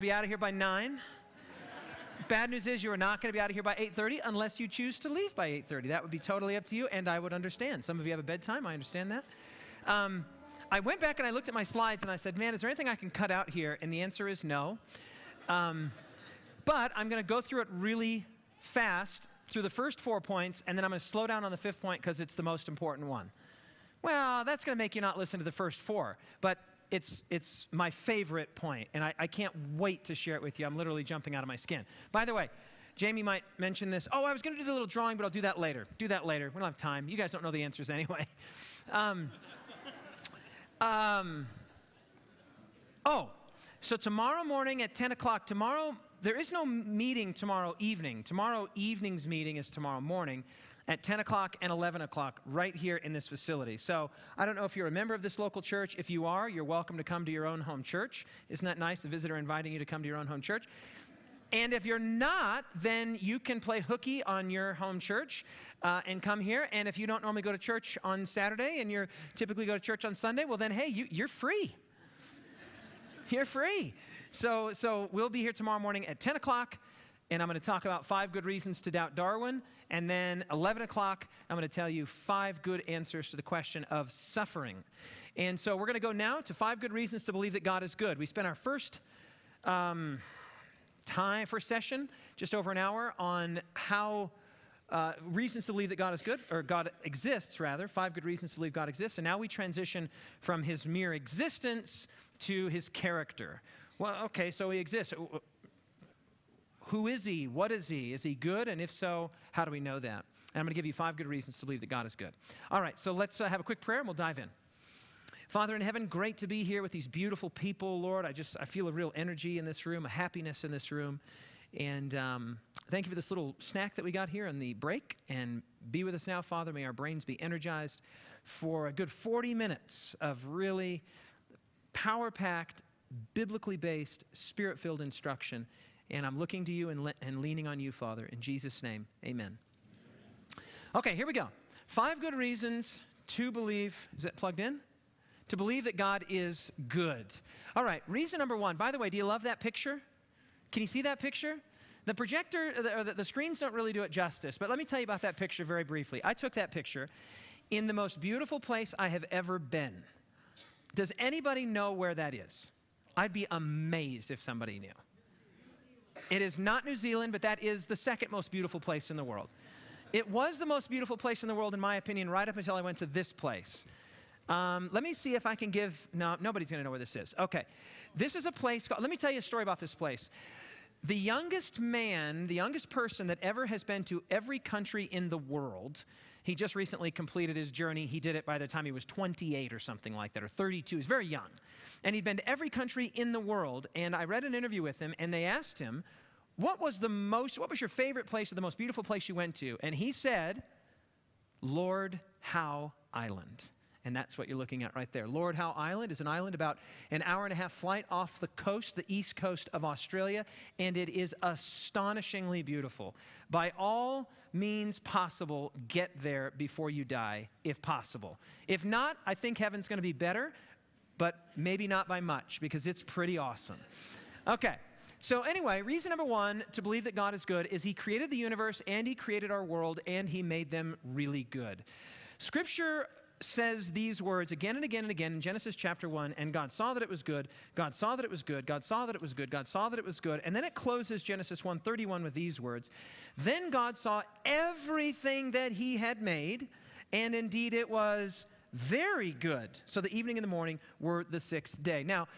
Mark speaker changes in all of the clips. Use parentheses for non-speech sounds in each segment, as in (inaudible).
Speaker 1: be out of here by 9. Bad news is you are not going to be out of here by 8:30 unless you choose to leave by 8:30. That would be totally up to you, and I would understand. Some of you have a bedtime. I understand that. Um, I went back and I looked at my slides and I said, "Man, is there anything I can cut out here?" And the answer is no. Um, but I'm going to go through it really fast through the first four points, and then I'm going to slow down on the fifth point because it's the most important one. Well, that's going to make you not listen to the first four, but it's, it's my favorite point, and I, I can't wait to share it with you. I'm literally jumping out of my skin. By the way, Jamie might mention this. Oh, I was going to do the little drawing, but I'll do that later. Do that later. We don't have time. You guys don't know the answers anyway. (laughs) Um, um, oh, so tomorrow morning at 10 o'clock, tomorrow, there is no meeting tomorrow evening. Tomorrow evening's meeting is tomorrow morning at 10 o'clock and 11 o'clock right here in this facility. So I don't know if you're a member of this local church. If you are, you're welcome to come to your own home church. Isn't that nice? The visitor inviting you to come to your own home church. And if you're not, then you can play hooky on your home church uh, and come here. And if you don't normally go to church on Saturday and you're typically go to church on Sunday, well, then, hey, you, you're free. (laughs) you're free. So, so we'll be here tomorrow morning at 10 o'clock and I'm going to talk about five good reasons to doubt Darwin. And then 11 o'clock, I'm going to tell you five good answers to the question of suffering. And so we're going to go now to five good reasons to believe that God is good. We spent our first um, time, first session, just over an hour, on how. Uh, reasons to believe that God is good, or God exists, rather. Five good reasons to believe God exists. And now we transition from his mere existence to his character. Well, okay, so he exists. Who is he? What is he? Is he good? And if so, how do we know that? And I'm going to give you five good reasons to believe that God is good. All right, so let's uh, have a quick prayer and we'll dive in. Father in heaven, great to be here with these beautiful people, Lord. I just I feel a real energy in this room, a happiness in this room. And um, thank you for this little snack that we got here on the break. And be with us now, Father. May our brains be energized for a good 40 minutes of really power packed, biblically based, spirit filled instruction and I'm looking to you and, le- and leaning on you, Father. In Jesus' name, amen. Okay, here we go. Five good reasons to believe. Is that plugged in? To believe that God is good. All right, reason number one. By the way, do you love that picture? Can you see that picture? The projector, or the, the screens don't really do it justice, but let me tell you about that picture very briefly. I took that picture in the most beautiful place I have ever been. Does anybody know where that is? I'd be amazed if somebody knew. It is not New Zealand, but that is the second most beautiful place in the world. It was the most beautiful place in the world, in my opinion, right up until I went to this place. Um, let me see if I can give. No, nobody's going to know where this is. Okay. This is a place called. Let me tell you a story about this place. The youngest man, the youngest person that ever has been to every country in the world, he just recently completed his journey. He did it by the time he was 28 or something like that, or 32. He's very young. And he'd been to every country in the world. And I read an interview with him, and they asked him, What was the most, what was your favorite place or the most beautiful place you went to? And he said, Lord Howe Island. And that's what you're looking at right there. Lord Howe Island is an island about an hour and a half flight off the coast, the east coast of Australia, and it is astonishingly beautiful. By all means possible, get there before you die, if possible. If not, I think heaven's going to be better, but maybe not by much because it's pretty awesome. Okay. So, anyway, reason number one to believe that God is good is He created the universe and He created our world and He made them really good. Scripture says these words again and again and again in Genesis chapter 1 and God saw that it was good God saw that it was good God saw that it was good God saw that it was good. And then it closes Genesis 1:31 with these words then God saw everything that he had made and indeed it was very good. So the evening and the morning were the sixth day. Now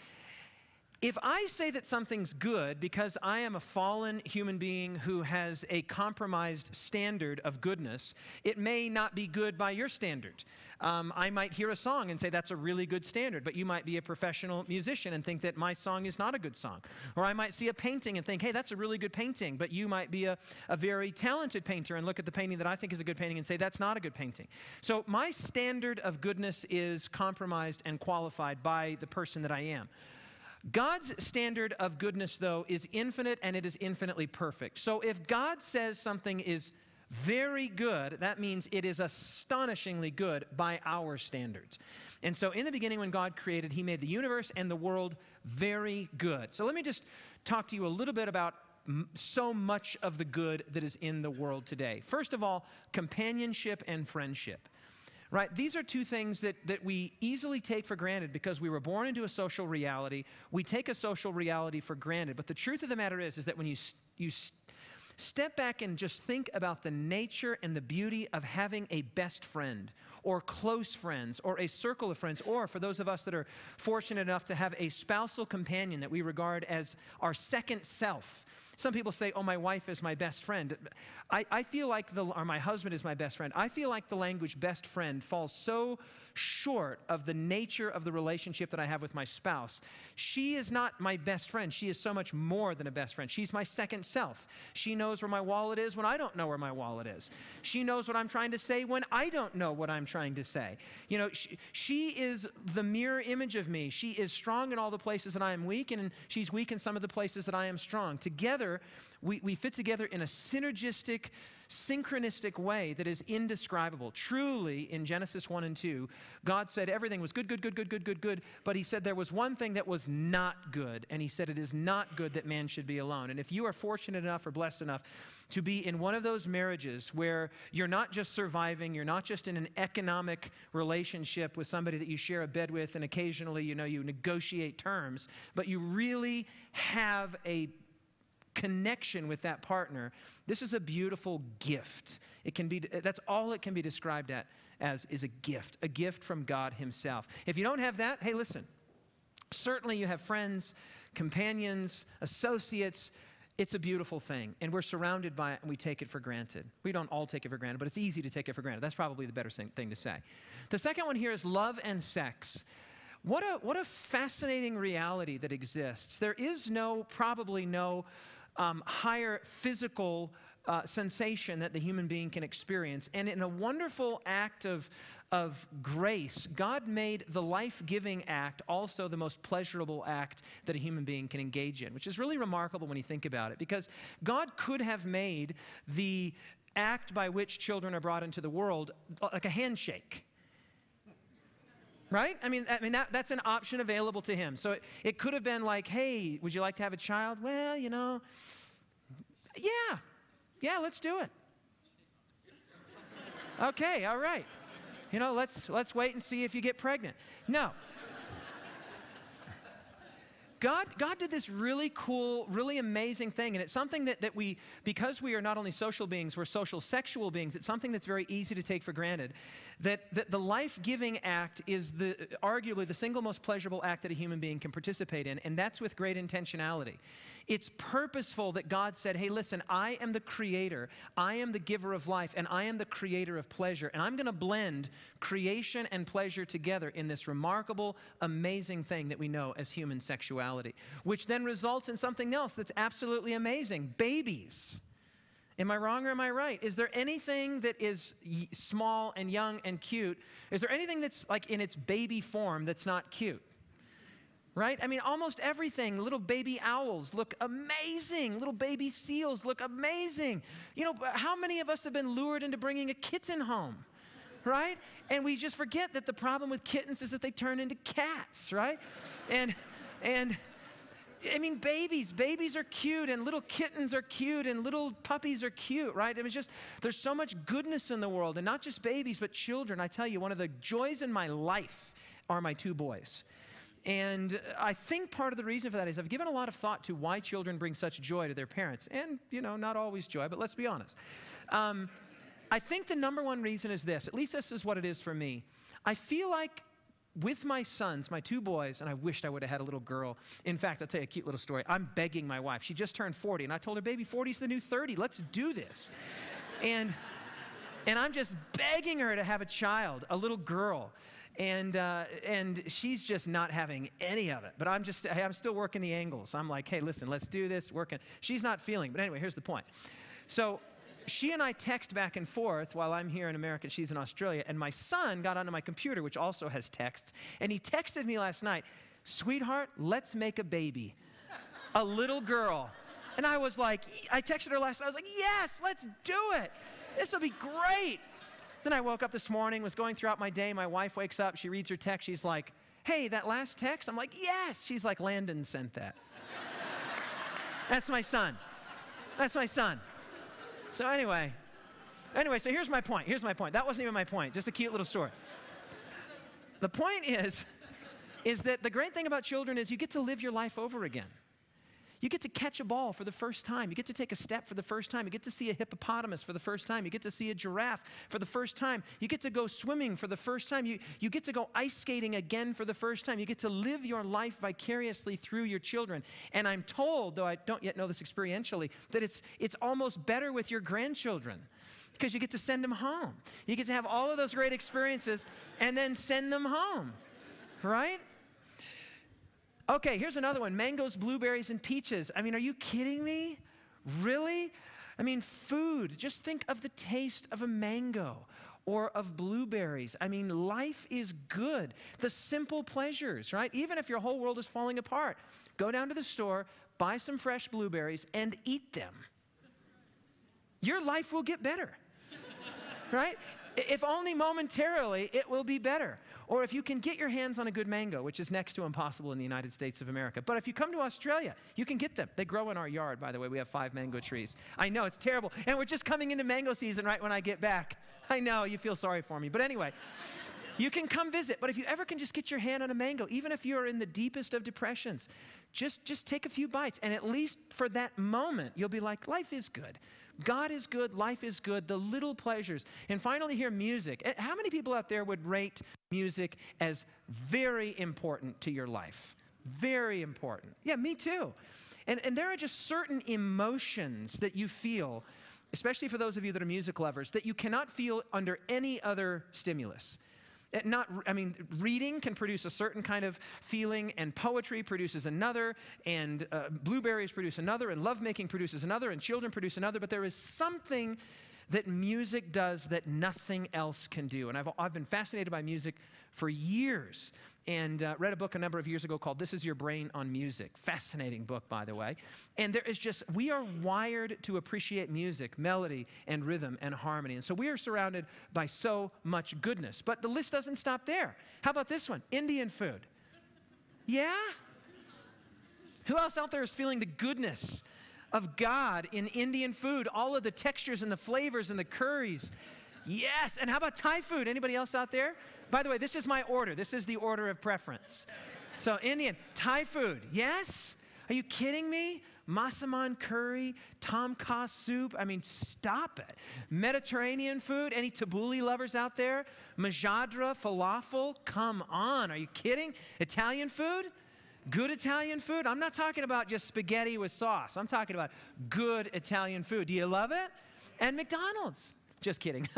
Speaker 1: if I say that something's good because I am a fallen human being who has a compromised standard of goodness, it may not be good by your standard. Um, I might hear a song and say that's a really good standard, but you might be a professional musician and think that my song is not a good song. Or I might see a painting and think, hey, that's a really good painting, but you might be a, a very talented painter and look at the painting that I think is a good painting and say that's not a good painting. So my standard of goodness is compromised and qualified by the person that I am. God's standard of goodness, though, is infinite and it is infinitely perfect. So if God says something is very good, that means it is astonishingly good by our standards. And so, in the beginning, when God created, He made the universe and the world very good. So, let me just talk to you a little bit about so much of the good that is in the world today. First of all, companionship and friendship. Right? These are two things that, that we easily take for granted because we were born into a social reality. We take a social reality for granted. But the truth of the matter is, is that when you, you step back and just think about the nature and the beauty of having a best friend or close friends or a circle of friends, or for those of us that are fortunate enough to have a spousal companion that we regard as our second self. Some people say, oh, my wife is my best friend. I, I feel like the, or my husband is my best friend. I feel like the language best friend falls so short of the nature of the relationship that I have with my spouse. She is not my best friend. She is so much more than a best friend. She's my second self. She knows where my wallet is when I don't know where my wallet is. She knows what I'm trying to say when I don't know what I'm trying to say. You know, she, she is the mirror image of me. She is strong in all the places that I am weak, and she's weak in some of the places that I am strong. Together, we, we fit together in a synergistic, synchronistic way that is indescribable. Truly, in Genesis 1 and 2, God said everything was good, good, good, good, good, good, good, but He said there was one thing that was not good, and He said it is not good that man should be alone. And if you are fortunate enough or blessed enough to be in one of those marriages where you're not just surviving, you're not just in an economic relationship with somebody that you share a bed with, and occasionally, you know, you negotiate terms, but you really have a connection with that partner, this is a beautiful gift. It can be, that's all it can be described at as is a gift, a gift from God Himself. If you don't have that, hey, listen, certainly you have friends, companions, associates. It's a beautiful thing, and we're surrounded by it, and we take it for granted. We don't all take it for granted, but it's easy to take it for granted. That's probably the better thing to say. The second one here is love and sex. What a, what a fascinating reality that exists. There is no, probably no um, higher physical uh, sensation that the human being can experience. And in a wonderful act of, of grace, God made the life giving act also the most pleasurable act that a human being can engage in, which is really remarkable when you think about it, because God could have made the act by which children are brought into the world like a handshake right? I mean, I mean that, that's an option available to him. So it, it could have been like, hey, would you like to have a child? Well, you know, yeah, yeah, let's do it. okay, all right. You know, let's let's wait and see if you get pregnant. No. God, God did this really cool, really amazing thing. And it's something that, that we, because we are not only social beings, we're social sexual beings, it's something that's very easy to take for granted. That, that the life giving act is the, arguably the single most pleasurable act that a human being can participate in, and that's with great intentionality. It's purposeful that God said, hey, listen, I am the creator, I am the giver of life, and I am the creator of pleasure. And I'm going to blend creation and pleasure together in this remarkable, amazing thing that we know as human sexuality, which then results in something else that's absolutely amazing babies. Am I wrong or am I right? Is there anything that is small and young and cute? Is there anything that's like in its baby form that's not cute? right? I mean, almost everything. Little baby owls look amazing. Little baby seals look amazing. You know, how many of us have been lured into bringing a kitten home, right? And we just forget that the problem with kittens is that they turn into cats, right? And, and, I mean, babies, babies are cute, and little kittens are cute, and little puppies are cute, right? I mean, just, there's so much goodness in the world, and not just babies, but children. I tell you, one of the joys in my life are my two boys. And I think part of the reason for that is I've given a lot of thought to why children bring such joy to their parents. And, you know, not always joy, but let's be honest. Um, I think the number one reason is this, at least this is what it is for me. I feel like with my sons, my two boys, and I wished I would have had a little girl. In fact, I'll tell you a cute little story. I'm begging my wife. She just turned 40, and I told her, baby, 40 is the new 30. Let's do this. and, and I'm just begging her to have a child, a little girl and uh, and she's just not having any of it. But I'm just I'm still working the angles. I'm like, hey, listen, let's do this. Working. She's not feeling. But anyway, here's the point. So she and I text back and forth while I'm here in America, she's in Australia, and my son got onto my computer, which also has texts, and he texted me last night, sweetheart, let's make a baby, a little girl. And I was like, I texted her last night, I was like, yes, let's do it. This will be great. Then I woke up this morning, was going throughout my day. My wife wakes up, she reads her text. She's like, Hey, that last text? I'm like, Yes. She's like, Landon sent that. That's my son. That's my son. So, anyway, anyway, so here's my point. Here's my point. That wasn't even my point, just a cute little story. The point is, is that the great thing about children is you get to live your life over again. You get to catch a ball for the first time. You get to take a step for the first time. You get to see a hippopotamus for the first time. You get to see a giraffe for the first time. You get to go swimming for the first time. You, you get to go ice skating again for the first time. You get to live your life vicariously through your children. And I'm told, though I don't yet know this experientially, that it's, it's almost better with your grandchildren because you get to send them home. You get to have all of those great experiences and then send them home, right? Okay, here's another one mangoes, blueberries, and peaches. I mean, are you kidding me? Really? I mean, food. Just think of the taste of a mango or of blueberries. I mean, life is good. The simple pleasures, right? Even if your whole world is falling apart, go down to the store, buy some fresh blueberries, and eat them. Your life will get better, (laughs) right? If only momentarily, it will be better. Or if you can get your hands on a good mango, which is next to impossible in the United States of America. But if you come to Australia, you can get them. They grow in our yard, by the way. We have five mango trees. I know, it's terrible. And we're just coming into mango season right when I get back. I know, you feel sorry for me. But anyway, you can come visit. But if you ever can just get your hand on a mango, even if you're in the deepest of depressions, just, just take a few bites. And at least for that moment, you'll be like, life is good. God is good, life is good, the little pleasures. And finally, here, music. Eh, how many people out there would rate music as very important to your life? Very important. Yeah, me too. And, and there are just certain emotions that you feel, especially for those of you that are music lovers, that you cannot feel under any other stimulus. Eh, not, I mean, reading can produce a certain kind of feeling, and poetry produces another, and uh, blueberries produce another, and lovemaking produces another, and children produce another. But there is something that music does that nothing else can do. And I've, I've been fascinated by music for years and uh, read a book a number of years ago called This Is Your Brain on Music. Fascinating book, by the way. And there is just, we are wired to appreciate music, melody, and rhythm and harmony. And so we are surrounded by so much goodness. But the list doesn't stop there. How about this one? Indian food. Yeah? Who else out there is feeling the goodness of God in Indian food? All of the textures and the flavors and the curries. Yes. And how about Thai food? Anybody else out there? By the way, this is my order. This is the order of preference. So, Indian, Thai food, yes? Are you kidding me? Massaman curry, tom kha soup. I mean, stop it. Mediterranean food. Any tabbouleh lovers out there? Majadra, falafel. Come on. Are you kidding? Italian food? Good Italian food? I'm not talking about just spaghetti with sauce. I'm talking about good Italian food. Do you love it? And McDonald's. Just kidding. (laughs)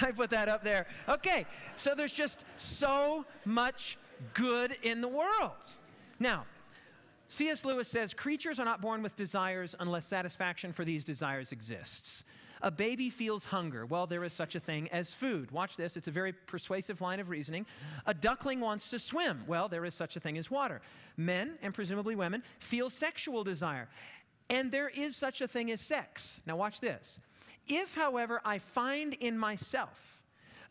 Speaker 1: I put that up there. Okay, so there's just so much good in the world. Now, C.S. Lewis says creatures are not born with desires unless satisfaction for these desires exists. A baby feels hunger. Well, there is such a thing as food. Watch this, it's a very persuasive line of reasoning. A duckling wants to swim. Well, there is such a thing as water. Men, and presumably women, feel sexual desire. And there is such a thing as sex. Now, watch this. If, however, I find in myself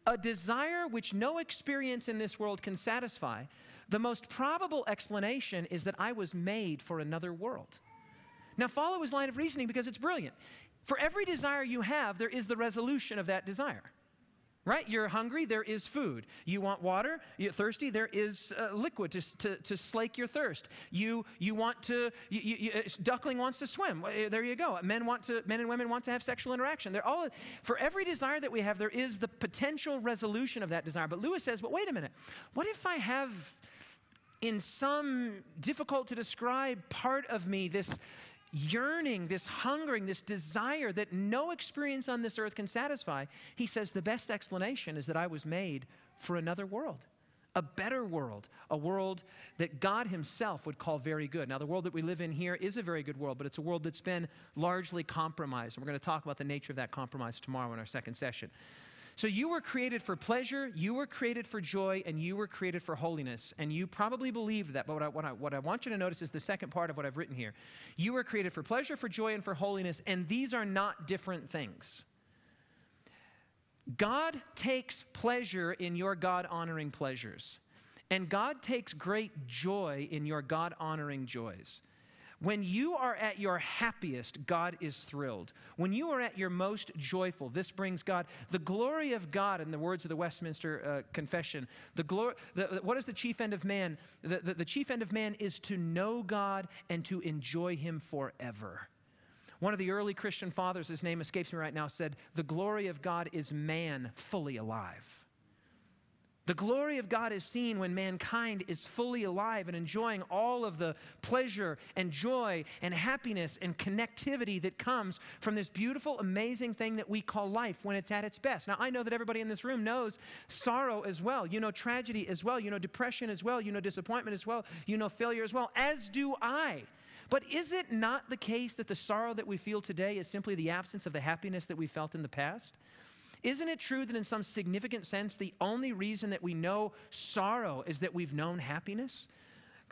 Speaker 1: a desire which no experience in this world can satisfy, the most probable explanation is that I was made for another world. Now, follow his line of reasoning because it's brilliant. For every desire you have, there is the resolution of that desire right? You're hungry, there is food. You want water, you're thirsty, there is uh, liquid to, to, to, slake your thirst. You, you want to, you, you, uh, duckling wants to swim. There you go. Men, want to, men and women want to have sexual interaction. They're all, for every desire that we have, there is the potential resolution of that desire. But Lewis says, but wait a minute. What if I have, in some difficult to describe part of me, this yearning, this hungering, this desire that no experience on this earth can satisfy, he says the best explanation is that I was made for another world, a better world, a world that God Himself would call very good. Now, the world that we live in here is a very good world, but it's a world that's been largely compromised. And we're going to talk about the nature of that compromise tomorrow in our second session. So you were created for pleasure, you were created for joy, and you were created for holiness. And you probably believed that. But what I, what I, what I want you to notice is the second part of what I've written here. You were created for pleasure, for joy, and for holiness. And these are not different things. God takes pleasure in your God honoring pleasures. And God takes great joy in your God honoring joys. When you are at your happiest, God is thrilled. When you are at your most joyful, this brings God the glory of God. In the words of the Westminster uh, Confession, the glory. The, what is the chief end of man? The, the, the chief end of man is to know God and to enjoy Him forever. One of the early Christian fathers, his name escapes me right now, said, "The glory of God is man fully alive." The glory of God is seen when mankind is fully alive and enjoying all of the pleasure and joy and happiness and connectivity that comes from this beautiful, amazing thing that we call life when it's at its best. Now, I know that everybody in this room knows sorrow as well. You know tragedy as well. You know depression as well. You know disappointment as well. You know failure as well, as do I. But is it not the case that the sorrow that we feel today is simply the absence of the happiness that we felt in the past? Isn't it true that in some significant sense, the only reason that we know sorrow is that we've known happiness?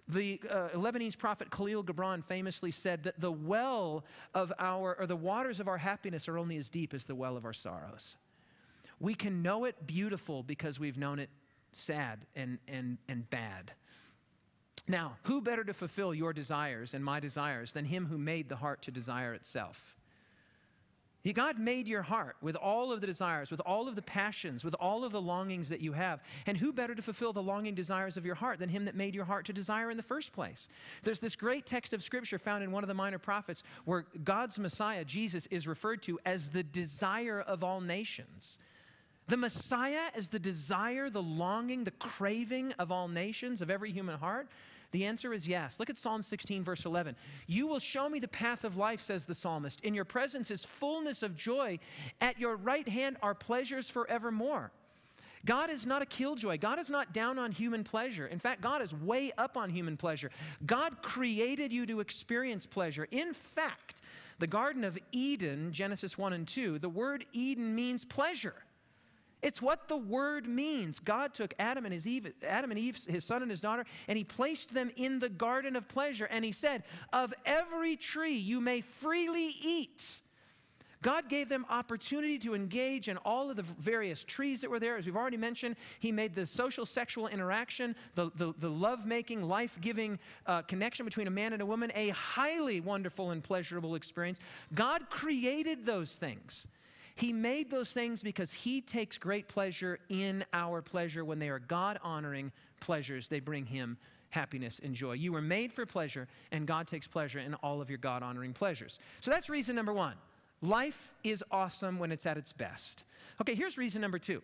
Speaker 1: The uh, Lebanese prophet Khalil Gibran famously said that the well of our, or the waters of our happiness are only as deep as the well of our sorrows. We can know it beautiful because we've known it sad and, and, and bad. Now, who better to fulfill your desires and my desires than him who made the heart to desire itself? God made your heart with all of the desires, with all of the passions, with all of the longings that you have. And who better to fulfill the longing desires of your heart than Him that made your heart to desire in the first place? There's this great text of Scripture found in one of the minor prophets where God's Messiah, Jesus, is referred to as the desire of all nations. The Messiah is the desire, the longing, the craving of all nations, of every human heart. The answer is yes. Look at Psalm 16, verse 11. You will show me the path of life, says the psalmist. In your presence is fullness of joy. At your right hand are pleasures forevermore. God is not a killjoy. God is not down on human pleasure. In fact, God is way up on human pleasure. God created you to experience pleasure. In fact, the Garden of Eden, Genesis 1 and 2, the word Eden means pleasure. It's what the word means. God took Adam and his Eve, Adam and Eve, his son and his daughter, and he placed them in the garden of pleasure. And he said, Of every tree you may freely eat. God gave them opportunity to engage in all of the various trees that were there. As we've already mentioned, He made the social sexual interaction, the, the, the love making, life giving uh, connection between a man and a woman, a highly wonderful and pleasurable experience. God created those things. He made those things because He takes great pleasure in our pleasure when they are God honoring pleasures. They bring Him happiness and joy. You were made for pleasure, and God takes pleasure in all of your God honoring pleasures. So that's reason number one. Life is awesome when it's at its best. Okay, here's reason number two.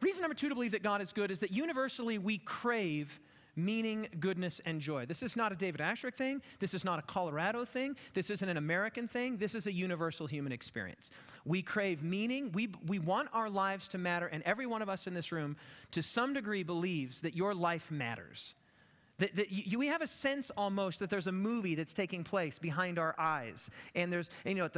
Speaker 1: Reason number two to believe that God is good is that universally we crave meaning, goodness, and joy. This is not a David Asscherick thing. This is not a Colorado thing. This isn't an American thing. This is a universal human experience. We crave meaning. We, we want our lives to matter, and every one of us in this room, to some degree, believes that your life matters. That, that you, we have a sense almost that there's a movie that's taking place behind our eyes. And there's, and, you know,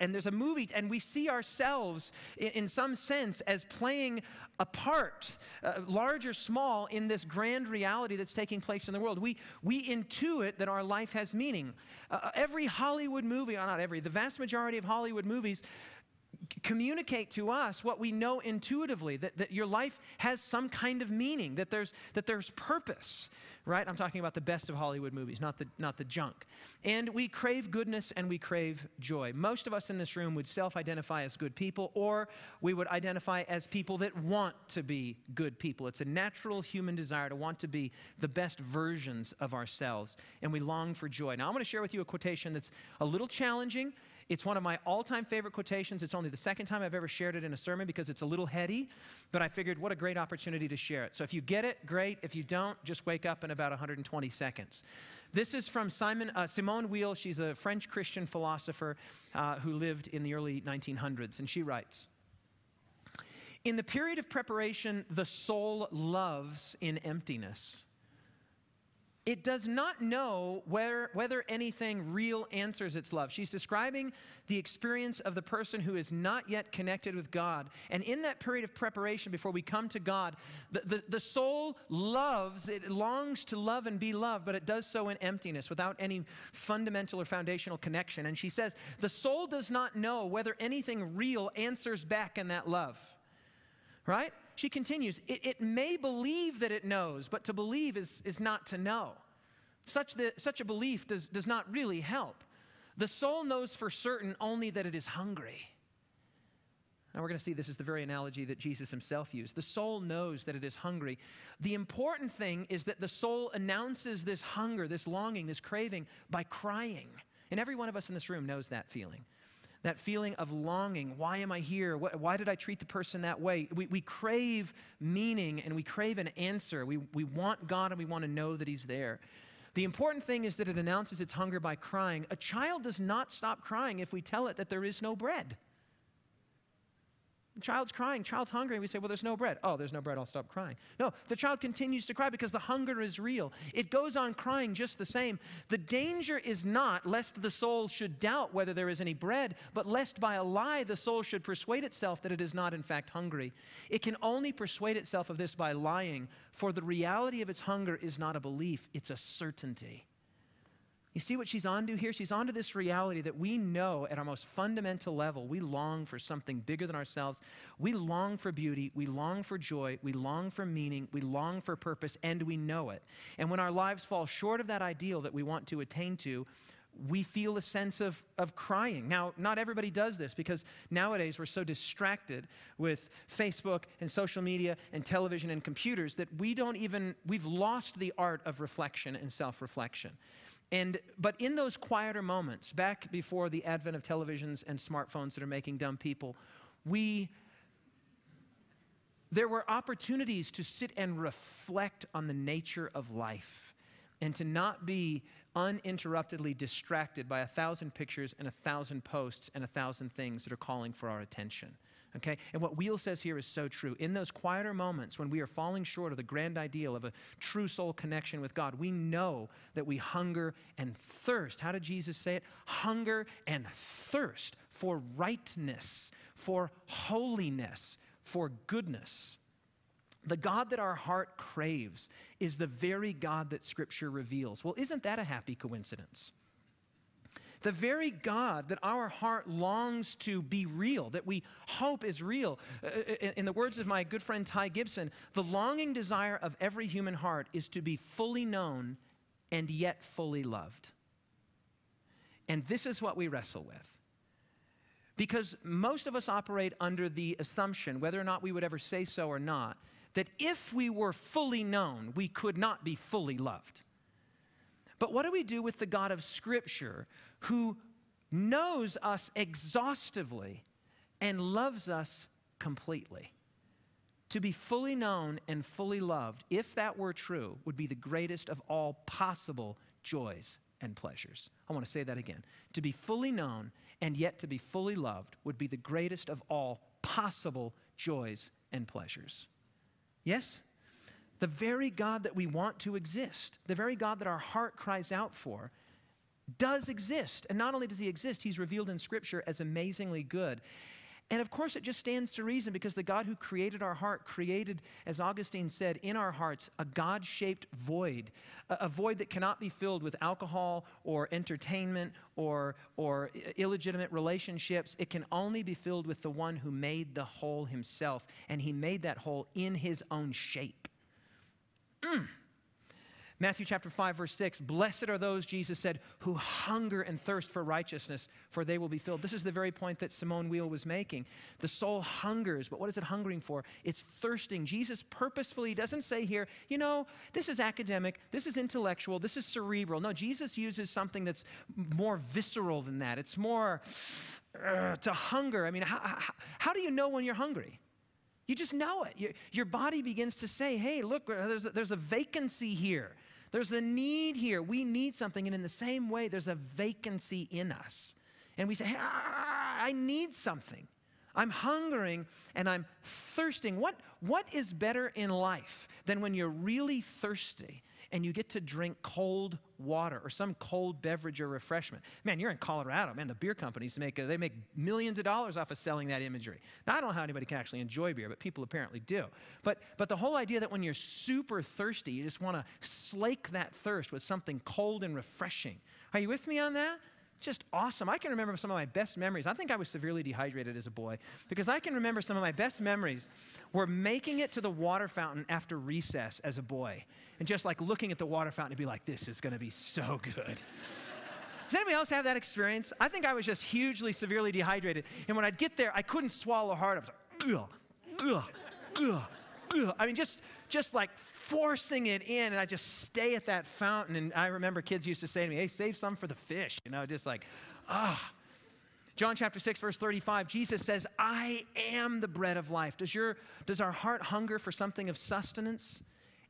Speaker 1: and there's a movie, and we see ourselves in, in some sense as playing a part, uh, large or small, in this grand reality that's taking place in the world. We, we intuit that our life has meaning. Uh, every Hollywood movie, or not every, the vast majority of Hollywood movies communicate to us what we know intuitively that, that your life has some kind of meaning, that there's, that there's purpose, right? I'm talking about the best of Hollywood movies, not the, not the junk. And we crave goodness and we crave joy. Most of us in this room would self identify as good people, or we would identify as people that want to be good people. It's a natural human desire to want to be the best versions of ourselves, and we long for joy. Now, I'm going to share with you a quotation that's a little challenging it's one of my all time favorite quotations. It's only the second time I've ever shared it in a sermon because it's a little heady, but I figured what a great opportunity to share it. So if you get it, great. If you don't, just wake up in about 120 seconds. This is from Simon, uh, Simone Weil. She's a French Christian philosopher uh, who lived in the early 1900s, and she writes In the period of preparation, the soul loves in emptiness. It does not know whether, whether anything real answers its love. She's describing the experience of the person who is not yet connected with God. And in that period of preparation before we come to God, the, the, the soul loves, it longs to love and be loved, but it does so in emptiness without any fundamental or foundational connection. And she says, the soul does not know whether anything real answers back in that love. Right? She continues, it, it, may believe that it knows, but to believe is, is not to know. Such, the, such a belief does, does not really help. The soul knows for certain only that it is hungry. Now, we're going to see this is the very analogy that Jesus himself used. The soul knows that it is hungry. The important thing is that the soul announces this hunger, this longing, this craving by crying. And every one of us in this room knows that feeling that feeling of longing. Why am I here? Why did I treat the person that way? We, we crave meaning and we crave an answer. We, we want God and we want to know that He's there. The important thing is that it announces its hunger by crying. A child does not stop crying if we tell it that there is no bread. The child's crying, child's hungry, and we say, Well, there's no bread. Oh, there's no bread, I'll stop crying. No, the child continues to cry because the hunger is real. It goes on crying just the same. The danger is not lest the soul should doubt whether there is any bread, but lest by a lie the soul should persuade itself that it is not in fact hungry. It can only persuade itself of this by lying, for the reality of its hunger is not a belief, it's a certainty. You see what she's onto here? She's onto this reality that we know at our most fundamental level, we long for something bigger than ourselves. We long for beauty. We long for joy. We long for meaning. We long for purpose, and we know it. And when our lives fall short of that ideal that we want to attain to, we feel a sense of, of crying. Now, not everybody does this because nowadays we're so distracted with Facebook and social media and television and computers that we don't even, we've lost the art of reflection and self reflection. And, but in those quieter moments, back before the advent of televisions and smartphones that are making dumb people, we, there were opportunities to sit and reflect on the nature of life and to not be uninterruptedly distracted by a thousand pictures and a thousand posts and a thousand things that are calling for our attention. Okay? And what Weil says here is so true. In those quieter moments when we are falling short of the grand ideal of a true soul connection with God, we know that we hunger and thirst. How did Jesus say it? Hunger and thirst for rightness, for holiness, for goodness. The God that our heart craves is the very God that Scripture reveals. Well, isn't that a happy coincidence? The very God that our heart longs to be real, that we hope is real. Uh, uh, in the words of my good friend Ty Gibson, the longing desire of every human heart is to be fully known and yet fully loved. And this is what we wrestle with. Because most of us operate under the assumption, whether or not we would ever say so or not, that if we were fully known, we could not be fully loved. But what do we do with the God of Scripture who knows us exhaustively and loves us completely? To be fully known and fully loved, if that were true, would be the greatest of all possible joys and pleasures. I want to say that again. To be fully known and yet to be fully loved would be the greatest of all possible joys and pleasures. Yes? The very God that we want to exist, the very God that our heart cries out for, does exist. And not only does he exist, he's revealed in Scripture as amazingly good. And of course, it just stands to reason because the God who created our heart created, as Augustine said, in our hearts a God shaped void, a, void that cannot be filled with alcohol or entertainment or, or illegitimate relationships. It can only be filled with the one who made the hole himself, and he made that hole in his own shape. Mm. Matthew chapter 5, verse 6 Blessed are those, Jesus said, who hunger and thirst for righteousness, for they will be filled. This is the very point that Simone Weil was making. The soul hungers, but what is it hungering for? It's thirsting. Jesus purposefully doesn't say here, you know, this is academic, this is intellectual, this is cerebral. No, Jesus uses something that's more visceral than that. It's more uh, to hunger. I mean, how, how, how do you know when you're hungry? You just know it. Your, your body begins to say, hey, look, there's a, there's a vacancy here. There's a need here. We need something. And in the same way, there's a vacancy in us. And we say, hey, I need something. I'm hungering and I'm thirsting. What, what is better in life than when you're really thirsty and you get to drink cold water or some cold beverage or refreshment. Man, you're in Colorado. Man, the beer companies make they make millions of dollars off of selling that imagery. Now, I don't know how anybody can actually enjoy beer, but people apparently do. But but the whole idea that when you're super thirsty, you just want to slake that thirst with something cold and refreshing. Are you with me on that? Just awesome. I can remember some of my best memories. I think I was severely dehydrated as a boy because I can remember some of my best memories were making it to the water fountain after recess as a boy and just like looking at the water fountain and be like, this is going to be so good. (laughs) Does anybody else have that experience? I think I was just hugely, severely dehydrated. And when I'd get there, I couldn't swallow hard. I was like, ugh, ugh, ugh, ugh. I mean, just, just like forcing it in, and I just stay at that fountain. And I remember kids used to say to me, hey, save some for the fish. You know, just like, ah. John chapter 6, verse 35, Jesus says, I am the bread of life. Does, your, does our heart hunger for something of sustenance?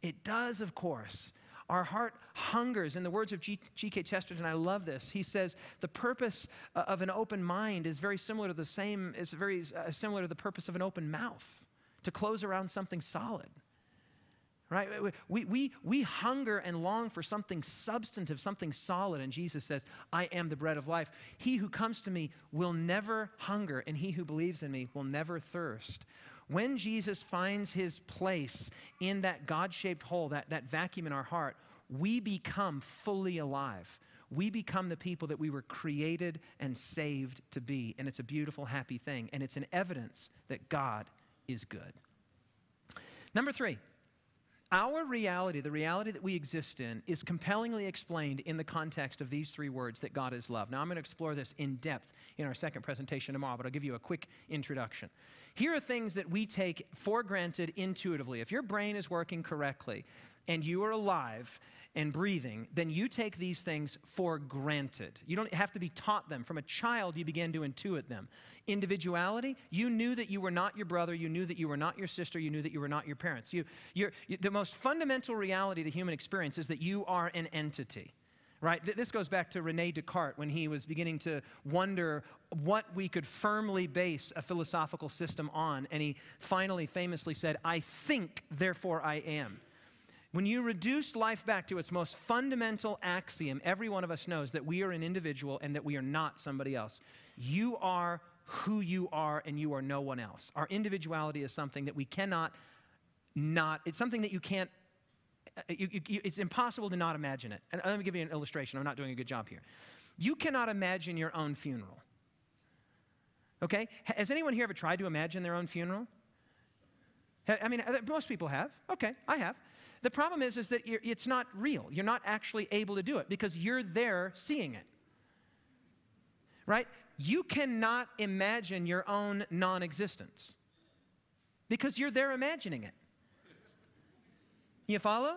Speaker 1: It does, of course. Our heart hungers. In the words of G.K. Chesterton, I love this. He says, the purpose uh, of an open mind is very similar to the same, is very uh, similar to the purpose of an open mouth, to close around something solid right? We, we, we hunger and long for something substantive, something solid. And Jesus says, I am the bread of life. He who comes to me will never hunger, and he who believes in me will never thirst. When Jesus finds his place in that God shaped hole, that, that vacuum in our heart, we become fully alive. We become the people that we were created and saved to be. And it's a beautiful, happy thing. And it's an evidence that God is good. Number three, our reality, the reality that we exist in, is compellingly explained in the context of these three words that God is love. Now, I'm going to explore this in depth in our second presentation tomorrow, but I'll give you a quick introduction. Here are things that we take for granted intuitively. If your brain is working correctly and you are alive and breathing, then you take these things for granted. You don't have to be taught them. From a child, you begin to intuit them. Individuality, you knew that you were not your brother, you knew that you were not your sister, you knew that you were not your parents. You, you, the most fundamental reality to human experience is that you are an entity right? This goes back to Rene Descartes when he was beginning to wonder what we could firmly base a philosophical system on. And he finally famously said, I think, therefore I am. When you reduce life back to its most fundamental axiom, every one of us knows that we are an individual and that we are not somebody else. You are who you are and you are no one else. Our individuality is something that we cannot not, it's something that you can't, uh, you, you, it's impossible to not imagine it. And let me give you an illustration. I'm not doing a good job here. You cannot imagine your own funeral. Okay? Has anyone here ever tried to imagine their own funeral? I mean, uh, most people have. Okay, I have. The problem is, is that it's not real. You're not actually able to do it because you're there seeing it. Right? You cannot imagine your own non existence because you're there imagining it. You follow?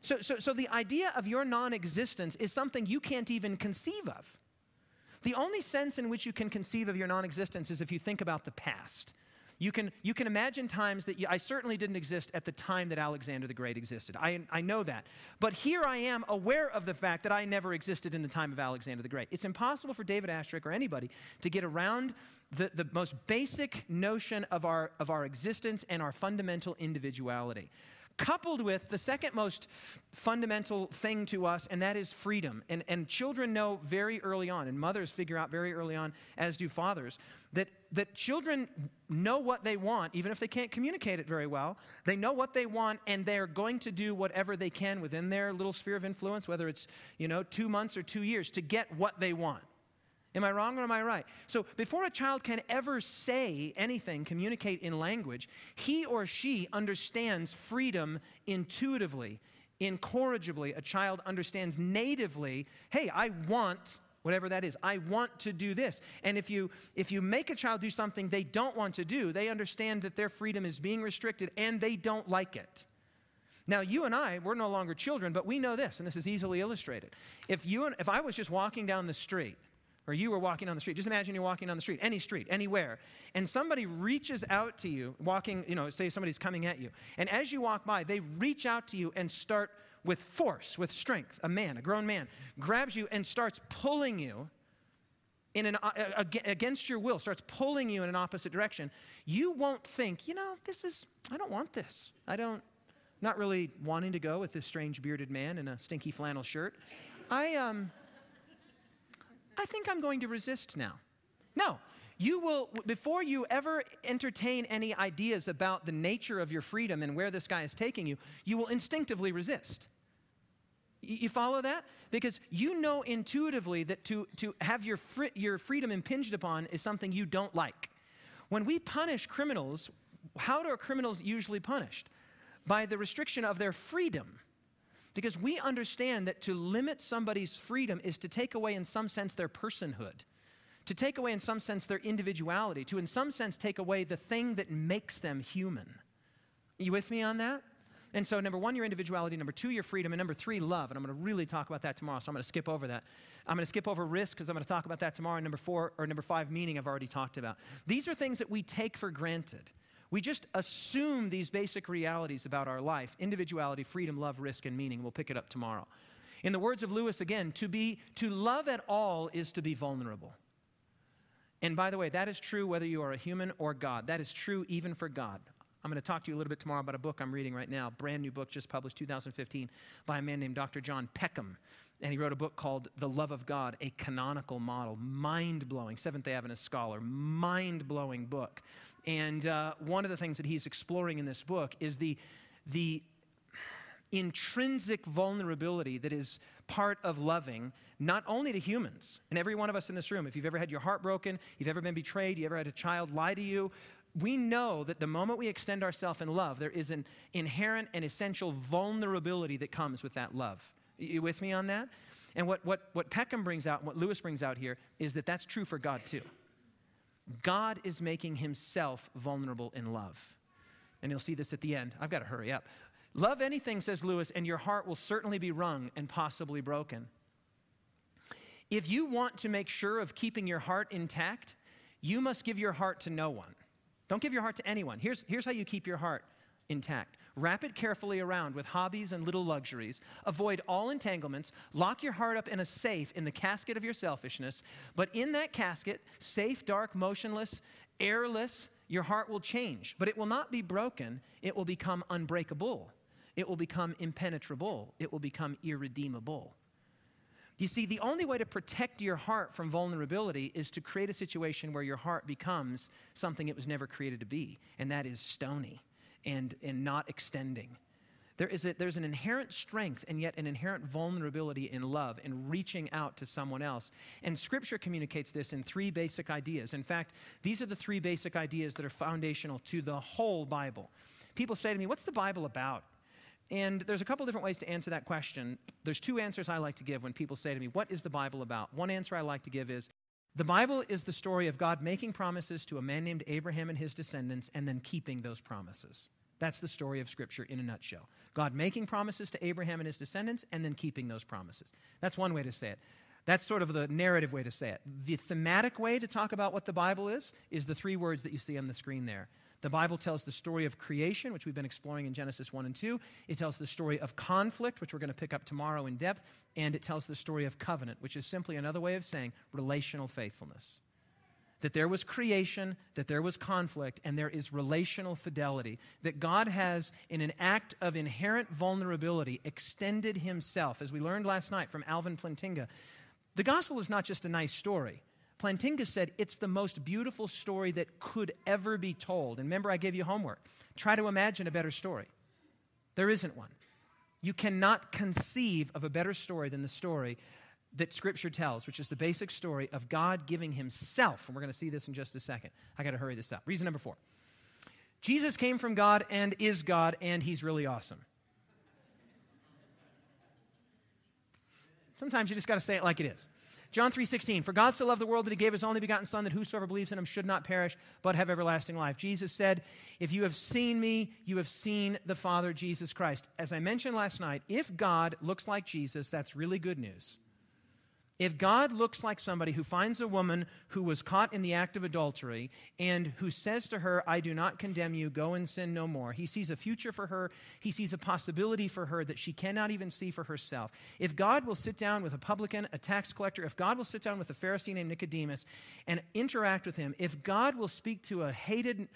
Speaker 1: So, so, so the idea of your non existence is something you can't even conceive of. The only sense in which you can conceive of your non existence is if you think about the past. You can, you can imagine times that you, I certainly didn't exist at the time that Alexander the Great existed. I, I know that. But here I am aware of the fact that I never existed in the time of Alexander the Great. It's impossible for David Asscherick or anybody to get around the, the most basic notion of our, of our existence and our fundamental individuality coupled with the second most fundamental thing to us, and that is freedom. And, and children know very early on, and mothers figure out very early on, as do fathers, that, that children know what they want, even if they can't communicate it very well. They know what they want, and they're going to do whatever they can within their little sphere of influence, whether it's, you know, two months or two years, to get what they want. Am I wrong or am I right? So, before a child can ever say anything, communicate in language, he or she understands freedom intuitively, incorrigibly. A child understands natively, hey, I want whatever that is. I want to do this. And if you if you make a child do something they don't want to do, they understand that their freedom is being restricted and they don't like it. Now, you and I, we're no longer children, but we know this, and this is easily illustrated. If you and if I was just walking down the street or you were walking down the street. Just imagine you're walking down the street, any street, anywhere, and somebody reaches out to you, walking, you know, say somebody's coming at you. And as you walk by, they reach out to you and start with force, with strength. A man, a grown man, grabs you and starts pulling you in an, uh, against your will, starts pulling you in an opposite direction. You won't think, you know, this is, I don't want this. I don't, not really wanting to go with this strange bearded man in a stinky flannel shirt. I, um, I think I'm going to resist now. No, you will, before you ever entertain any ideas about the nature of your freedom and where this guy is taking you, you will instinctively resist. You follow that? Because you know intuitively that to, to have your, fr- your freedom impinged upon is something you don't like. When we punish criminals, how are criminals usually punished? By the restriction of their freedom. Because we understand that to limit somebody's freedom is to take away, in some sense, their personhood, to take away, in some sense, their individuality, to, in some sense, take away the thing that makes them human. You with me on that? And so, number one, your individuality. Number two, your freedom. And number three, love. And I'm going to really talk about that tomorrow. So I'm going to skip over that. I'm going to skip over risk because I'm going to talk about that tomorrow. And number four, or number five, meaning, I've already talked about. These are things that we take for granted. We just assume these basic realities about our life individuality, freedom, love, risk, and meaning. We'll pick it up tomorrow. In the words of Lewis again, to be to love at all is to be vulnerable. And by the way, that is true whether you are a human or God. That is true even for God. I'm going to talk to you a little bit tomorrow about a book I'm reading right now, brand new book just published 2015 by a man named Dr. John Peckham. And he wrote a book called The Love of God, a canonical model. Mind blowing. Seventh day Adventist scholar. Mind blowing book. And uh, one of the things that he's exploring in this book is the, the intrinsic vulnerability that is part of loving not only to humans and every one of us in this room if you've ever had your heart broken you've ever been betrayed you ever had a child lie to you we know that the moment we extend ourselves in love, there is an inherent and essential vulnerability that comes with that love. You with me on that? And what, what, what Peckham brings out, and what Lewis brings out here, is that that's true for God too. God is making himself vulnerable in love. And you'll see this at the end. I've got to hurry up. Love anything, says Lewis, and your heart will certainly be wrung and possibly broken. If you want to make sure of keeping your heart intact, you must give your heart to no one. Don't give your heart to anyone. Here's, here's how you keep your heart intact. Wrap it carefully around with hobbies and little luxuries. Avoid all entanglements. Lock your heart up in a safe in the casket of your selfishness. But in that casket, safe, dark, motionless, airless, your heart will change. But it will not be broken, it will become unbreakable. It will become impenetrable. It will become irredeemable. You see, the only way to protect your heart from vulnerability is to create a situation where your heart becomes something it was never created to be, and that is stony and, and not extending. There is a, there's an inherent strength and yet an inherent vulnerability in love and reaching out to someone else. And Scripture communicates this in three basic ideas. In fact, these are the three basic ideas that are foundational to the whole Bible. People say to me, What's the Bible about? And there's a couple different ways to answer that question. There's two answers I like to give when people say to me, What is the Bible about? One answer I like to give is the Bible is the story of God making promises to a man named Abraham and his descendants and then keeping those promises. That's the story of Scripture in a nutshell. God making promises to Abraham and his descendants and then keeping those promises. That's one way to say it. That's sort of the narrative way to say it. The thematic way to talk about what the Bible is is the three words that you see on the screen there the Bible tells the story of creation, which we've been exploring in Genesis 1 and 2. It tells the story of conflict, which we're going to pick up tomorrow in depth. And it tells the story of covenant, which is simply another way of saying relational faithfulness. That there was creation, that there was conflict, and there is relational fidelity. That God has, in an act of inherent vulnerability, extended himself. As we learned last night from Alvin Plantinga, the gospel is not just a nice story. Plantinga said it's the most beautiful story that could ever be told. And remember, I gave you homework. Try to imagine a better story. There isn't one. You cannot conceive of a better story than the story that Scripture tells, which is the basic story of God giving Himself. And we're going to see this in just a second. I got to hurry this up. Reason number four Jesus came from God and is God, and He's really awesome. Sometimes you just got to say it like it is. John 3:16, for God so loved the world that he gave his only begotten son that whosoever believes in him should not perish but have everlasting life. Jesus said, if you have seen me, you have seen the Father Jesus Christ. As I mentioned last night, if God looks like Jesus, that's really good news. If God looks like somebody who finds a woman who was caught in the act of adultery and who says to her, I do not condemn you, go and sin no more, he sees a future for her, he sees a possibility for her that she cannot even see for herself. If God will sit down with a publican, a tax collector, if God will sit down with a Pharisee named Nicodemus and interact with him, if God will speak to a hated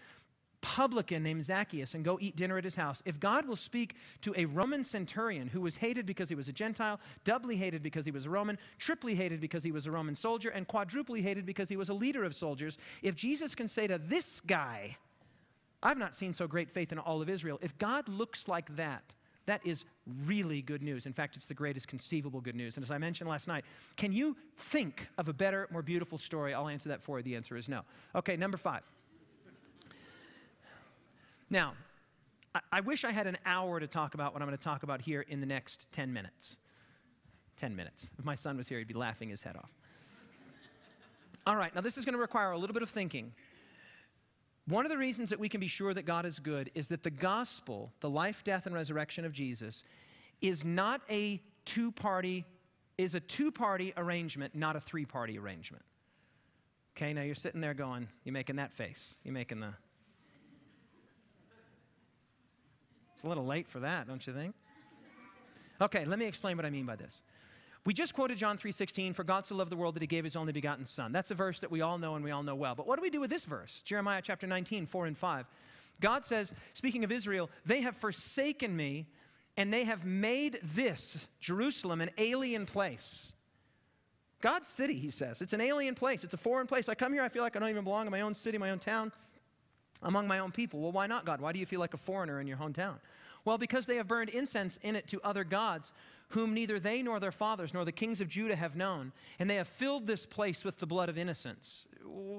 Speaker 1: publican named Zacchaeus and go eat dinner at his house, if God will speak to a Roman centurion who was hated because he was a Gentile, doubly hated because he was a Roman, triply hated because he was a Roman soldier, and quadruply hated because he was a leader of soldiers, if Jesus can say to this guy, I've not seen so great faith in all of Israel, if God looks like that, that is really good news. In fact, it's the greatest conceivable good news. And as I mentioned last night, can you think of a better, more beautiful story? I'll answer that for you. The answer is no. Okay, number five. Now, I, wish I had an hour to talk about what I'm going to talk about here in the next 10 minutes. 10 minutes. If my son was here, he'd be laughing his head off. All right, now this is going to require a little bit of thinking. One of the reasons that we can be sure that God is good is that the gospel, the life, death, and resurrection of Jesus, is not a two party, is a two party arrangement, not a three party arrangement. Okay, now you're sitting there going, you're making that face. You're making the, It's a little late for that, don't you think? Okay, let me explain what I mean by this. We just quoted John 3:16, for God so loved the world that he gave his only begotten son. That's a verse that we all know and we all know well. But what do we do with this verse? Jeremiah chapter 19, 4 and 5. God says, speaking of Israel, they have forsaken me and they have made this, Jerusalem, an alien place. God's city, he says. It's an alien place. It's a foreign place. I come here, I feel like I don't even belong in my own city, my own town among my own people. Well, why not, God? Why do you feel like a foreigner in your hometown? Well, because they have burned incense in it to other gods, whom neither they nor their fathers nor the kings of Judah have known, and they have filled this place with the blood of innocents.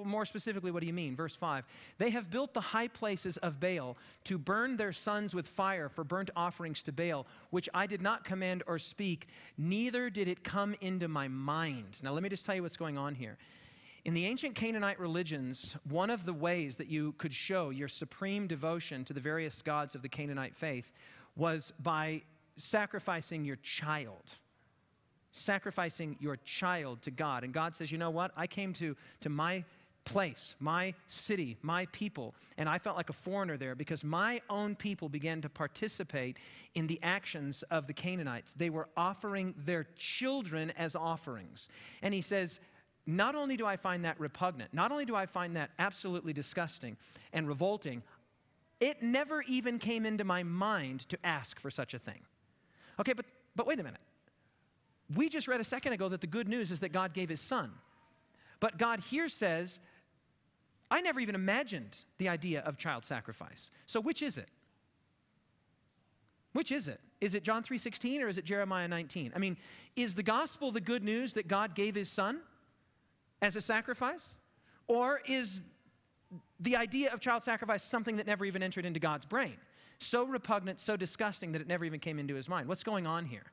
Speaker 1: More specifically, what do you mean? Verse 5 They have built the high places of Baal to burn their sons with fire for burnt offerings to Baal, which I did not command or speak, neither did it come into my mind. Now, let me just tell you what's going on here. In the ancient Canaanite religions, one of the ways that you could show your supreme devotion to the various gods of the Canaanite faith was by sacrificing your child. Sacrificing your child to God. And God says, you know what? I came to, to my place, my city, my people, and I felt like a foreigner there because my own people began to participate in the actions of the Canaanites. They were offering their children as offerings. And he says, not only do I find that repugnant, not only do I find that absolutely disgusting and revolting, it never even came into my mind to ask for such a thing. Okay, but, but wait a minute. We just read a second ago that the good news is that God gave his son. But God here says, I never even imagined the idea of child sacrifice. So which is it? Which is it? Is it John 3:16 or is it Jeremiah 19? I mean, is the gospel the good news that God gave his son? As a sacrifice? Or is the idea of child sacrifice something that never even entered into God's brain? So repugnant, so disgusting that it never even came into his mind. What's going on here?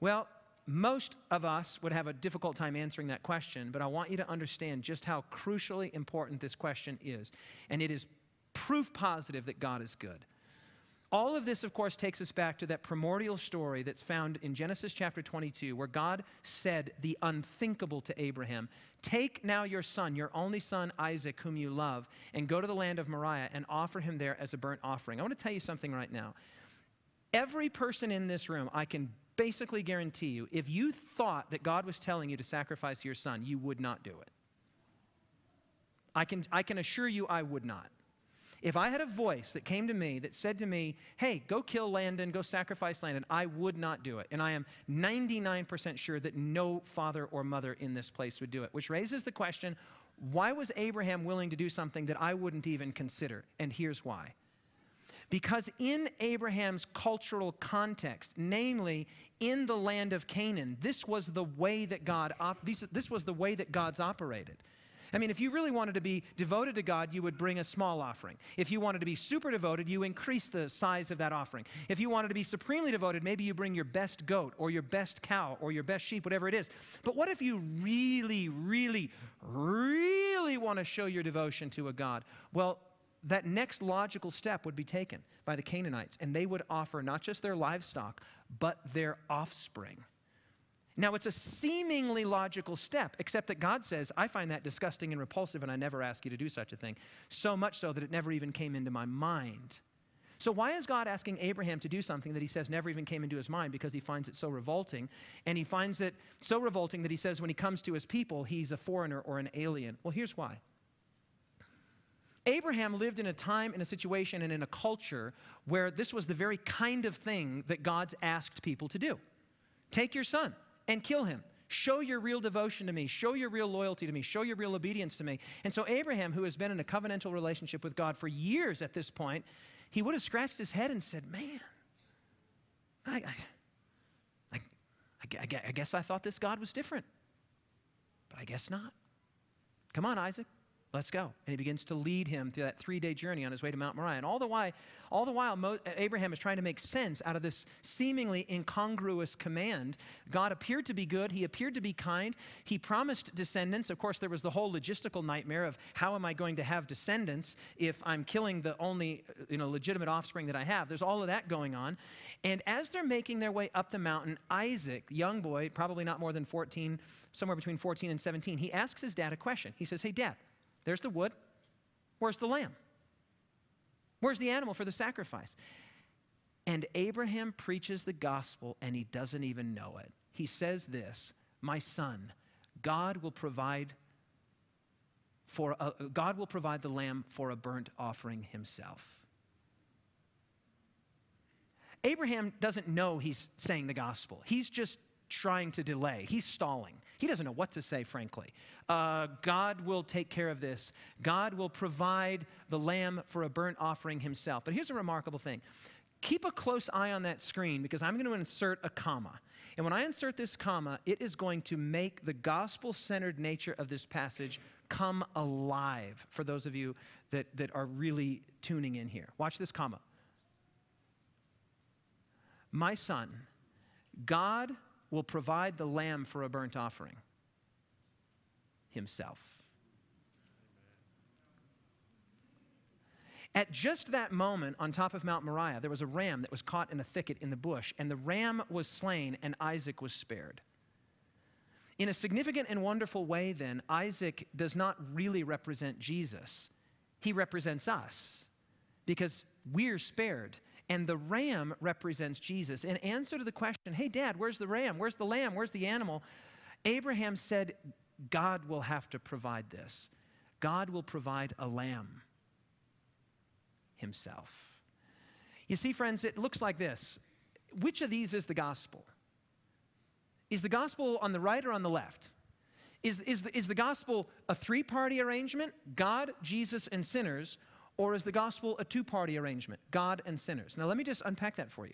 Speaker 1: Well, most of us would have a difficult time answering that question, but I want you to understand just how crucially important this question is. And it is proof positive that God is good. All of this, of course, takes us back to that primordial story that's found in Genesis chapter 22, where God said the unthinkable to Abraham Take now your son, your only son, Isaac, whom you love, and go to the land of Moriah and offer him there as a burnt offering. I want to tell you something right now. Every person in this room, I can basically guarantee you, if you thought that God was telling you to sacrifice your son, you would not do it. I can, I can assure you I would not. If I had a voice that came to me that said to me, hey, go kill Landon, go sacrifice Landon, I would not do it. And I am 99% sure that no father or mother in this place would do it, which raises the question why was Abraham willing to do something that I wouldn't even consider? And here's why. Because in Abraham's cultural context, namely in the land of Canaan, this was the way that God op- this, this was the way that God's operated. I mean, if you really wanted to be devoted to God, you would bring a small offering. If you wanted to be super devoted, you increase the size of that offering. If you wanted to be supremely devoted, maybe you bring your best goat or your best cow or your best sheep, whatever it is. But what if you really, really, really want to show your devotion to a God? Well, that next logical step would be taken by the Canaanites, and they would offer not just their livestock, but their offspring. Now, it's a seemingly logical step, except that God says, I find that disgusting and repulsive, and I never ask you to do such a thing. So much so that it never even came into my mind. So, why is God asking Abraham to do something that he says never even came into his mind? Because he finds it so revolting. And he finds it so revolting that he says when he comes to his people, he's a foreigner or an alien. Well, here's why. Abraham lived in a time, in a situation, and in a culture where this was the very kind of thing that God's asked people to do. Take your son and kill him. Show your real devotion to me. Show your real loyalty to me. Show your real obedience to me. And so, Abraham, who has been in a covenantal relationship with God for years at this point, he would have scratched his head and said, Man, I, I, I, I guess I thought this God was different, but I guess not. Come on, Isaac. Let's go. And he begins to lead him through that three day journey on his way to Mount Moriah. And all the while, all the while Mo- Abraham is trying to make sense out of this seemingly incongruous command. God appeared to be good. He appeared to be kind. He promised descendants. Of course, there was the whole logistical nightmare of how am I going to have descendants if I'm killing the only you know, legitimate offspring that I have? There's all of that going on. And as they're making their way up the mountain, Isaac, young boy, probably not more than 14, somewhere between 14 and 17, he asks his dad a question. He says, Hey, dad, there's the wood. Where's the lamb? Where's the animal for the sacrifice? And Abraham preaches the gospel and he doesn't even know it. He says this My son, God will provide. For a, God will provide the lamb for a burnt offering himself. Abraham doesn't know he's saying the gospel. He's just trying to delay. He's stalling. He doesn't know what to say, frankly. Uh, God will take care of this. God will provide the lamb for a burnt offering himself. But here's a remarkable thing keep a close eye on that screen because I'm going to insert a comma. And when I insert this comma, it is going to make the gospel centered nature of this passage come alive for those of you that, that are really tuning in here. Watch this comma. My son, God will provide the lamb for a burnt offering himself. At just that moment, on top of Mount Moriah, there was a ram that was caught in a thicket in the bush, and the ram was slain, and Isaac was spared. In a significant and wonderful way, then, Isaac does not really represent Jesus. He represents us because we're spared. And the ram represents Jesus. In answer to the question, hey, dad, where's the ram? Where's the lamb? Where's the animal? Abraham said, God will have to provide this. God will provide a lamb himself. You see, friends, it looks like this. Which of these is the gospel? Is the gospel on the right or on the left? Is, is, the, is the gospel a three party arrangement, God, Jesus, and sinners, or is the gospel a two party arrangement, God and sinners? Now, let me just unpack that for you.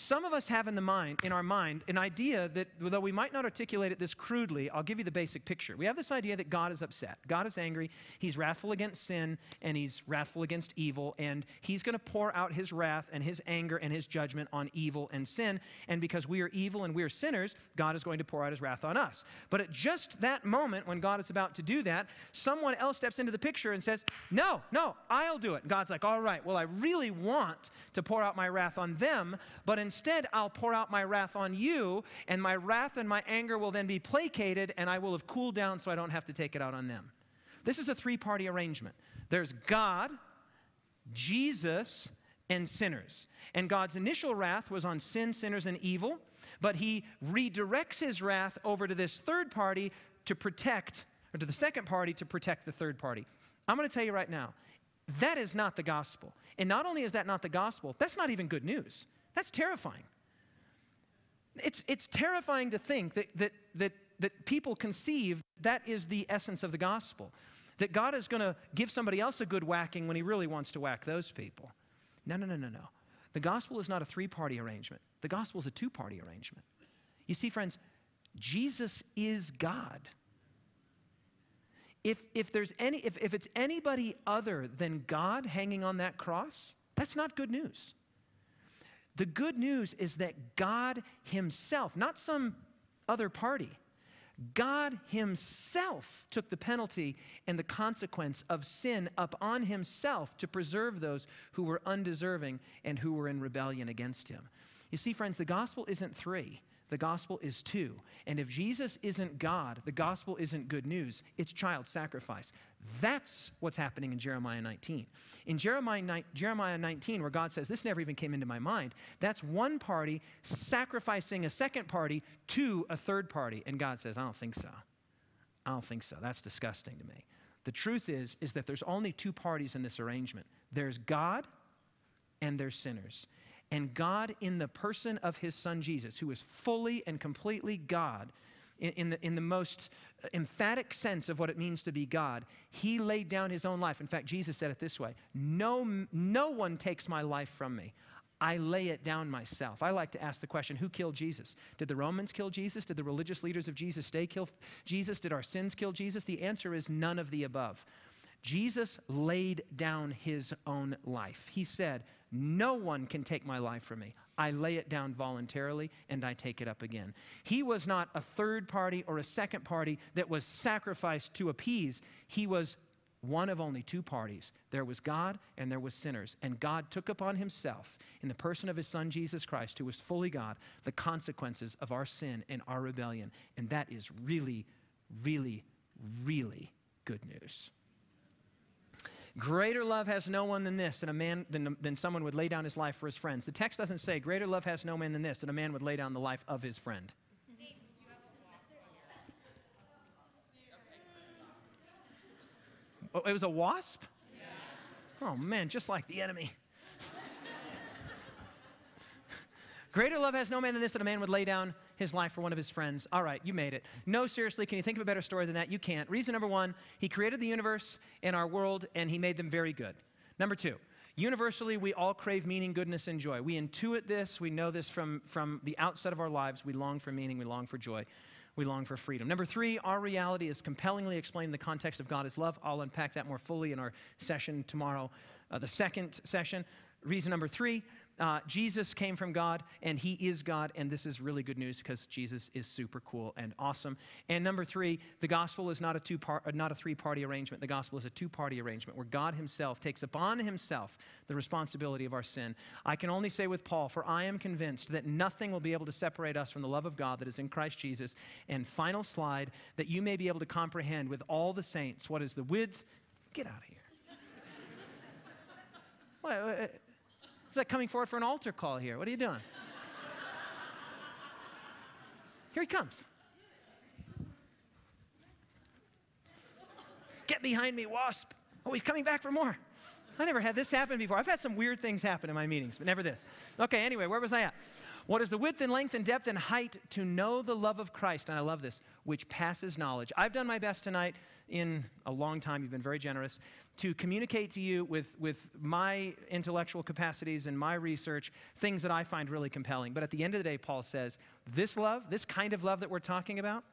Speaker 1: Some of us have in the mind, in our mind, an idea that though we might not articulate it this crudely, I'll give you the basic picture. We have this idea that God is upset. God is angry. He's wrathful against sin and he's wrathful against evil, and he's going to pour out his wrath and his anger and his judgment on evil and sin. And because we are evil and we are sinners, God is going to pour out his wrath on us. But at just that moment when God is about to do that, someone else steps into the picture and says, No, no, I'll do it. And God's like, All right, well, I really want to pour out my wrath on them, but in Instead, I'll pour out my wrath on you, and my wrath and my anger will then be placated, and I will have cooled down so I don't have to take it out on them. This is a three party arrangement there's God, Jesus, and sinners. And God's initial wrath was on sin, sinners, and evil, but he redirects his wrath over to this third party to protect, or to the second party to protect the third party. I'm going to tell you right now, that is not the gospel. And not only is that not the gospel, that's not even good news. That's terrifying. It's, it's terrifying to think that, that, that, that people conceive that is the essence of the gospel. That God is going to give somebody else a good whacking when he really wants to whack those people. No, no, no, no, no. The gospel is not a three party arrangement, the gospel is a two party arrangement. You see, friends, Jesus is God. If, if, there's any, if, if it's anybody other than God hanging on that cross, that's not good news. The good news is that God Himself, not some other party, God Himself took the penalty and the consequence of sin up on Himself to preserve those who were undeserving and who were in rebellion against Him. You see, friends, the gospel isn't three, the gospel is two. And if Jesus isn't God, the gospel isn't good news, it's child sacrifice. That's what's happening in Jeremiah 19. In Jeremiah, Jeremiah 19, where God says, This never even came into my mind, that's one party sacrificing a second party to a third party. And God says, I don't think so. I don't think so. That's disgusting to me. The truth is, is that there's only two parties in this arrangement. There's God and there's sinners. And God, in the person of his son Jesus, who is fully and completely God, in, the, in the most uh, emphatic sense of what it means to be God, he laid down his own life. In fact, Jesus said it this way No, no one takes my life from me. I lay it down myself. I like to ask the question who killed Jesus? Did the Romans kill Jesus? Did the religious leaders of Jesus' day kill Jesus? Did our sins kill Jesus? The answer is none of the above. Jesus laid down his own life. He said, No one can take my life from me. I lay it down voluntarily and I take it up again. He was not a third party or a second party that was sacrificed to appease. He was one of only two parties. There was God and there was sinners. And God took upon himself, in the person of his son Jesus Christ, who was fully God, the consequences of our sin and our rebellion. And that is really, really, really good news. Greater love has no one than this, than a man than, than someone would lay down his life for his friends. The text doesn't say, Greater love has no man than this, than a man would lay down the life of his friend. Oh, it was a wasp? Yeah. Oh man, just like the enemy. (laughs) Greater love has no man than this that a man would lay down his life for one of his friends. All right, you made it. No, seriously, can you think of a better story than that? You can't. Reason number one, he created the universe and our world, and he made them very good. Number two, universally, we all crave meaning, goodness, and joy. We intuit this, we know this from, from the outset of our lives. We long for meaning, we long for joy we long for freedom. Number three, our reality is compellingly explained in the context of God is love. I'll unpack that more fully in our session tomorrow, uh, the second session. Reason number three, uh, Jesus came from God and he is God, and this is really good news because Jesus is super cool and awesome. And number three, the gospel is not a two part, uh, not a three party arrangement. The gospel is a two party arrangement where God himself takes upon himself the responsibility of our sin. I can only say with Paul, for I am convinced that nothing will be able to separate us from the love of God that is in Christ Jesus. And final slide, that you may be able to comprehend with all the saints what is the width. Get out of here. (laughs) what, it's like coming forward for an altar call here. What are you doing? Here he comes. Get behind me, wasp. Oh, he's coming back for more. I never had this happen before. I've had some weird things happen in my meetings, but never this. Okay, anyway, where was I at? What is the width and length and depth and height to know the love of Christ? And I love this, which passes knowledge. I've done my best tonight in a long time. You've been very generous to communicate to you with, with my intellectual capacities and my research things that I find really compelling. But at the end of the day, Paul says, this love, this kind of love that we're talking about,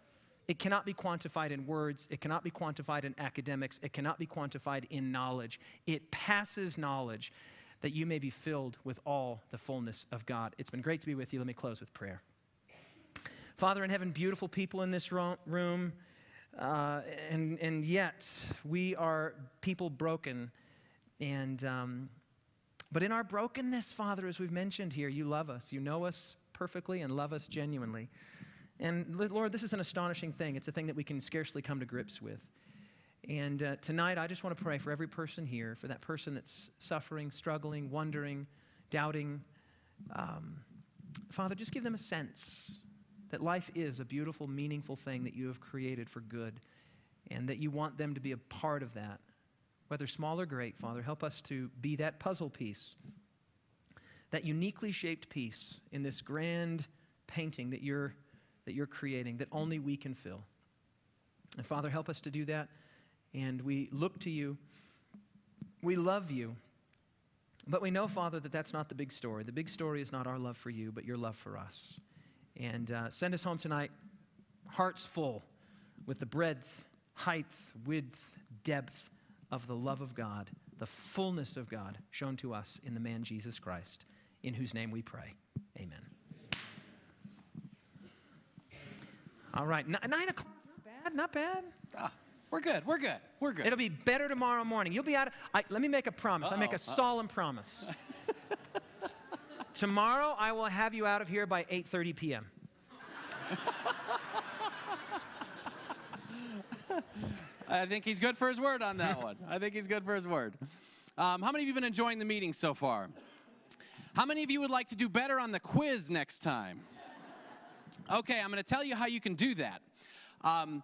Speaker 1: it cannot be quantified in words. It cannot be quantified in academics. It cannot be quantified in knowledge. It passes knowledge that you may be filled with all the fullness of God. It's been great to be with you. Let me close with prayer. Father in heaven, beautiful people in this room. Uh, and, and yet, we are people broken. And, um, but in our brokenness, Father, as we've mentioned here, you love us. You know us perfectly and love us genuinely. And Lord, this is an astonishing thing. It's a thing that we can scarcely come to grips with. And uh, tonight, I just want to pray for every person here, for that person that's suffering, struggling, wondering, doubting. Um, Father, just give them a sense that life is a beautiful, meaningful thing that you have created for good, and that you want them to be a part of that, whether small or great, Father. Help us to be that puzzle piece, that uniquely shaped piece in this grand painting that you're, that you're creating, that only we can fill. And Father, help us to do that. And we look to you. We love you. But we know, Father, that that's not the big story. The big story is not our love for you, but your love for us. And uh, send us home tonight, hearts full with the breadth, height, width, depth of the love of God, the fullness of God shown to us in the man Jesus Christ, in whose name we pray. Amen. All right, nine o'clock. Not bad, not bad.
Speaker 2: Ah, we're good, we're good, we're good.
Speaker 1: It'll be better tomorrow morning. You'll be out. Of, I, let me make a promise. Uh-oh, I make a uh-oh. solemn promise. (laughs) Tomorrow I will have you out of here by 8:30 p.m.
Speaker 2: I think he's good for his word on that one. I think he's good for his word. Um, how many of you have been enjoying the meeting so far? How many of you would like to do better on the quiz next time? Okay, I'm going to tell you how you can do that. Um,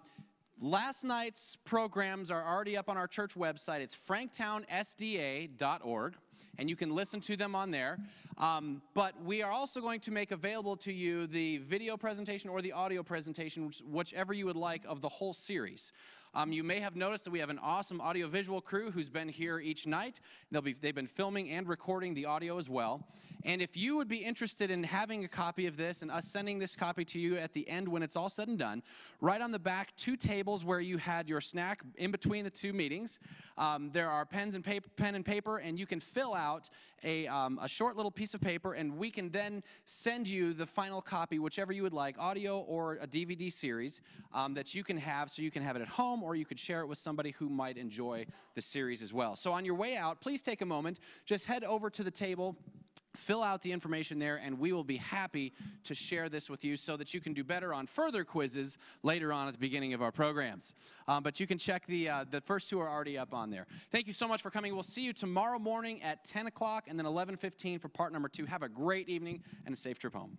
Speaker 2: Last night's programs are already up on our church website. It's franktownsda.org, and you can listen to them on there. Um, but we are also going to make available to you the video presentation or the audio presentation, which, whichever you would like, of the whole series. Um, you may have noticed that we have an awesome audiovisual crew who's been here each night. They'll be, they've been filming and recording the audio as well. And if you would be interested in having a copy of this and us sending this copy to you at the end when it's all said and done, right on the back, two tables where you had your snack in between the two meetings. Um, there are pens and paper, pen and paper, and you can fill out a, um, a short little piece of paper, and we can then send you the final copy, whichever you would like, audio or a DVD series um, that you can have so you can have it at home or you could share it with somebody who might enjoy the series as well. So on your way out, please take a moment, just head over to the table fill out the information there and we will be happy to share this with you so that you can do better on further quizzes later on at the beginning of our programs. Um, but you can check the uh, the first two are already up on there. Thank you so much for coming. We'll see you tomorrow morning at 10 o'clock and then 11.15 for part number two. Have a great evening and a safe trip home